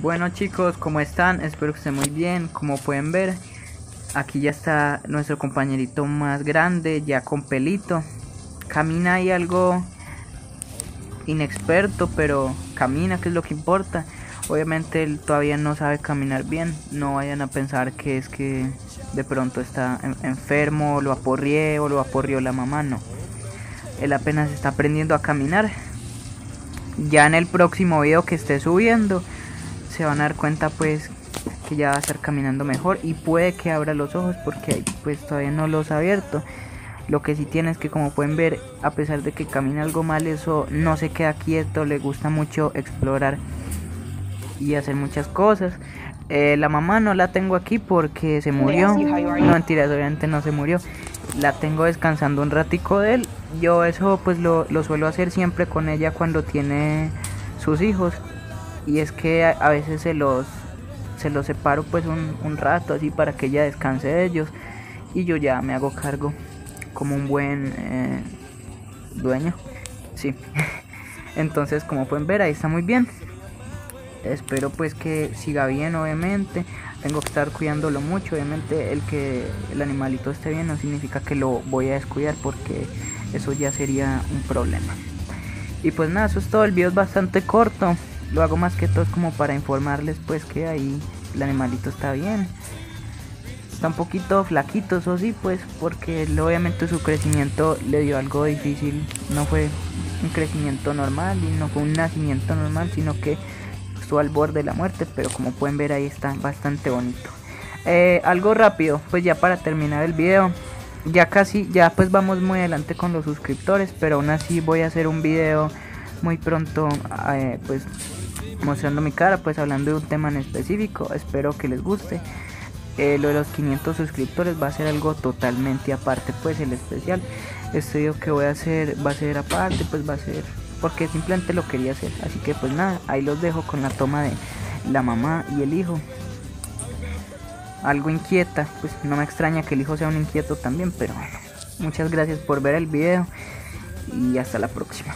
Bueno chicos, ¿cómo están? Espero que estén muy bien. Como pueden ver, aquí ya está nuestro compañerito más grande, ya con pelito. Camina ahí algo inexperto, pero camina, que es lo que importa. Obviamente él todavía no sabe caminar bien. No vayan a pensar que es que de pronto está enfermo, lo aporrié o lo aporrió la mamá, no. Él apenas está aprendiendo a caminar. Ya en el próximo video que esté subiendo se van a dar cuenta pues que ya va a estar caminando mejor y puede que abra los ojos porque pues todavía no los ha abierto. Lo que sí tiene es que como pueden ver, a pesar de que camina algo mal, eso no se queda quieto, le gusta mucho explorar y hacer muchas cosas. Eh, la mamá no la tengo aquí porque se murió. No, mentiras, obviamente no se murió. La tengo descansando un ratico de él. Yo eso pues lo, lo suelo hacer siempre con ella cuando tiene sus hijos. Y es que a, veces se los, se los separo pues un, un rato así para que ella descanse de ellos. Y yo ya me hago cargo como un buen eh, dueño. Sí. Entonces como pueden ver ahí está muy bien espero pues que siga bien obviamente tengo que estar cuidándolo mucho obviamente el que el animalito esté bien no significa que lo voy a descuidar porque eso ya sería un problema y pues nada eso es todo el video es bastante corto lo hago más que todo como para informarles pues que ahí el animalito está bien. Está un poquito flaquito eso sí pues porque obviamente su crecimiento le dio algo difícil. No fue un crecimiento normal y no fue un nacimiento normal sino que al borde de la muerte, pero como pueden ver ahí está bastante bonito. Eh, algo rápido, pues ya para terminar el video, ya casi, ya pues vamos muy adelante con los suscriptores, pero aún así voy a hacer un video muy pronto, eh, pues mostrando mi cara, pues hablando de un tema en específico, espero que les guste. Eh, lo de los 500 suscriptores va a ser algo totalmente aparte, pues el especial. Video que voy a hacer va a ser aparte, pues va a ser porque simplemente lo quería hacer. Así que pues nada, ahí los dejo con la toma de la mamá y el hijo. Algo inquieta, pues no me extraña que el hijo sea un inquieto también, pero bueno. Muchas gracias por ver el video y hasta la próxima.